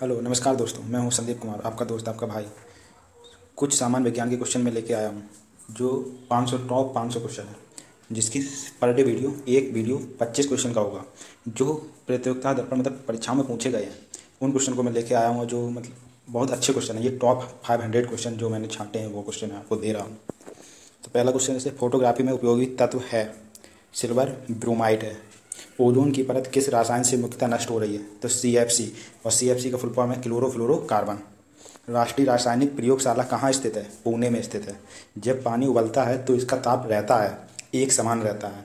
Hello, नमस्कार दोस्तों, मैं हूँ संदीप कुमार, आपका दोस्त, आपका भाई। कुछ सामान्य विज्ञान के क्वेश्चन में लेके आया हूँ, जो 500 टॉप 500 क्वेश्चन है, जिसकी पर डे वीडियो एक वीडियो 25 क्वेश्चन का होगा, जो प्रतियोगिता दर्पण मतलब परीक्षाओं में पूछे गए हैं। उन क्वेश्चन को मैं लेके आया हूँ, जो मतलब बहुत अच्छे क्वेश्चन है। ये टॉप फाइव हंड्रेड क्वेश्चन जो मैंने छांटे हैं, वो क्वेश्चन आपको दे रहा हूँ। तो पहला क्वेश्चन जैसे फोटोग्राफी में उपयोगी तत्व है सिल्वर ब्रोमाइड है। ओजोन की परत किस रसायन से मुख्यतः नष्ट हो रही है? तो सी एफ़ सी और सी एफ़ सी का फुल फॉर्म है क्लोरोफ्लोरो कार्बन राष्ट्रीय रासायनिक प्रयोगशाला कहाँ स्थित है? पुणे में स्थित है। जब पानी उबलता है तो इसका ताप रहता है, एक समान रहता है।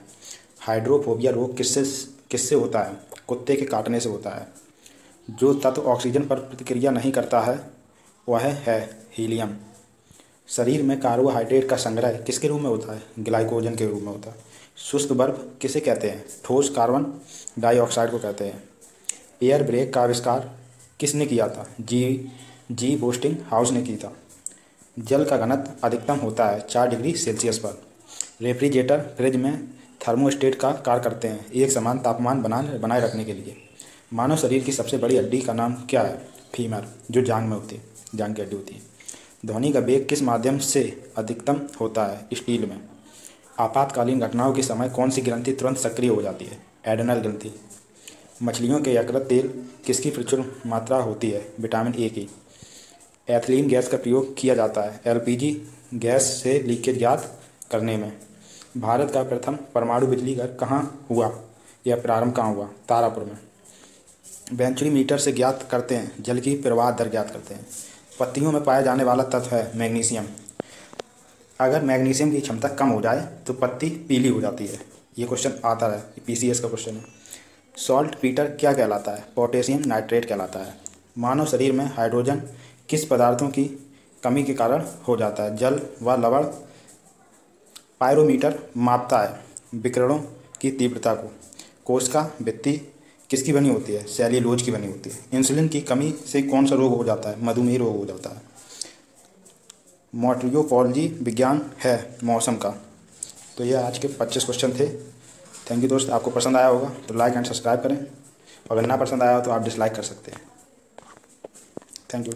हाइड्रोफोबिया रोग किससे किससे होता है? कुत्ते के काटने से होता है। जो तत्व ऑक्सीजन पर प्रतिक्रिया नहीं करता है, वह है हीलियम शरीर में कार्बोहाइड्रेट का संग्रह किसके रूप में होता है? ग्लाइकोजन के रूप में होता है। शुष्क बर्फ़ किसे कहते हैं? ठोस कार्बन डाइऑक्साइड को कहते हैं। एयर ब्रेक का आविष्कार किसने किया था? जी जी बोस्टिंग हाउस ने की था। जल का घनत्व अधिकतम होता है चार डिग्री सेल्सियस पर। रेफ्रिजरेटर फ्रिज में थर्मोस्टेट का कार्य करते हैं एक समान तापमान बनाए बनाए रखने के लिए। मानव शरीर की सबसे बड़ी हड्डी का नाम क्या है? फीमर जो जांग में होती है, जांग की हड्डी होती है। ध्वनि का वेग किस माध्यम से अधिकतम होता है स्टील में? आपातकालीन घटनाओं के समय कौन सी ग्रंथि तुरंत सक्रिय हो जाती है? एडनल ग्रंथि। मछलियों के यकृत तेल किसकी प्रचुर मात्रा होती है? विटामिन ए की। एथिलीन गैस का प्रयोग किया जाता है, एलपीजी गैस से लीकेज ज्ञात करने में। भारत का प्रथम परमाणु बिजली घर कहाँ हुआ? यह प्रारंभ कहाँ हुआ? तारापुर में। वेंचुरी मीटर से ज्ञात करते हैं, जल की प्रवाह दर ज्ञात करते हैं। पत्तियों में पाया जाने वाला तत्व है मैग्नीशियम। अगर मैग्नीशियम की क्षमता कम हो जाए तो पत्ती पीली हो जाती है। ये क्वेश्चन आता है पीसीएस का क्वेश्चन है। सॉल्ट पीटर क्या कहलाता है? पोटेशियम नाइट्रेट कहलाता है। मानव शरीर में हाइड्रोजन किस पदार्थों की कमी के कारण हो जाता है? जल व लवण पायरोमीटर मापता है विकिरणों की तीव्रता को। कोशिका भित्ति किसकी बनी होती है? सेल्यूलोज की बनी होती है। इंसुलिन की कमी से कौन सा रोग हो जाता है? मधुमेह रोग हो जाता है। मोट्रियोपॉलजी विज्ञान है मौसम का। तो ये आज के पच्चीस क्वेश्चन थे। थैंक यू दोस्त, आपको पसंद आया होगा तो लाइक एंड सब्सक्राइब करें। अगर ना पसंद आया हो तो आप डिसलाइक कर सकते हैं। Thank you